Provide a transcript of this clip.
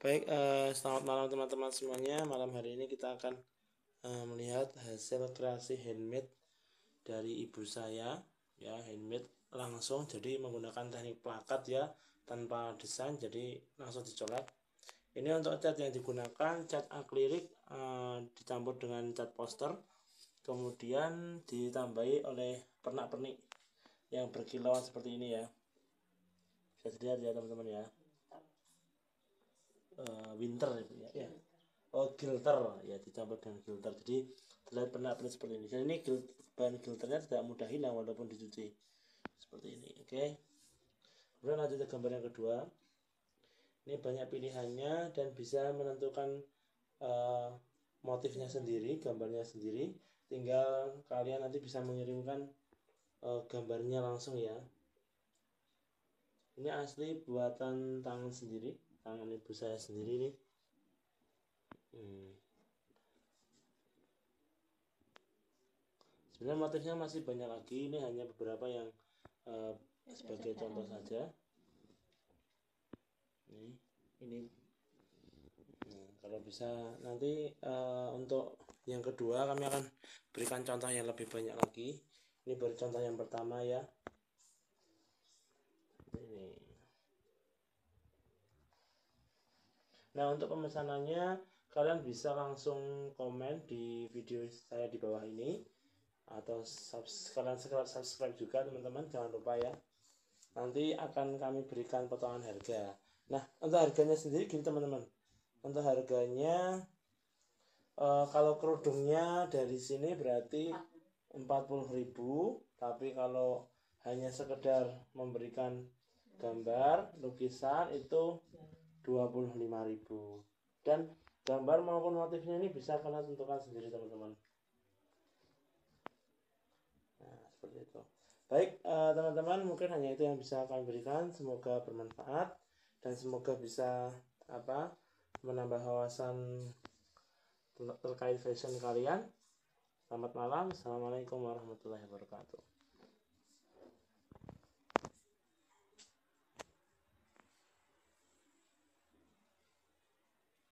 Baik, eh, selamat malam teman-teman semuanya. Malam hari ini kita akan eh, melihat hasil kreasi handmade dari ibu saya, ya handmade langsung. Jadi menggunakan teknik plakat ya, tanpa desain. Jadi langsung dicoret. Ini untuk cat yang digunakan cat akrilik eh, dicampur dengan cat poster, kemudian ditambahi oleh pernak-pernik yang berkilauan seperti ini ya. Bisa dilihat ya teman-teman ya uh, winter ya, ya. Oh gilter ya dicampur dengan gilter jadi terlihat pernah pernah seperti ini. Jadi ini gil, bahan gilternya tidak mudah hilang walaupun dicuci seperti ini. Oke. Okay. Kemudian lanjut ke gambar yang kedua. Ini banyak pilihannya dan bisa menentukan uh, motifnya sendiri, gambarnya sendiri. Tinggal kalian nanti bisa mengirimkan uh, gambarnya langsung ya. Ini asli buatan tangan sendiri tangan ibu saya sendiri nih. Hmm. sebenarnya motifnya masih banyak lagi ini hanya beberapa yang uh, sebagai contoh saja. Ini. Ini. Nah, kalau bisa nanti uh, untuk yang kedua kami akan berikan contoh yang lebih banyak lagi. Ini baru contoh yang pertama ya Nah untuk pemesanannya kalian bisa langsung komen di video saya di bawah ini. Atau kalian sekalian subscribe juga teman-teman. Jangan lupa ya. Nanti akan kami berikan potongan harga. Nah untuk harganya sendiri gini teman-teman. Untuk harganya e, kalau kerudungnya dari sini berarti 40.000 tapi kalau hanya sekedar memberikan gambar lukisan itu 25.000 dan gambar maupun motifnya ini bisa kalian tentukan sendiri teman-teman. Nah seperti itu. Baik eh, teman-teman mungkin hanya itu yang bisa kami berikan. Semoga bermanfaat dan semoga bisa apa menambah wawasan terkait fashion kalian. Selamat malam. Assalamualaikum warahmatullahi wabarakatuh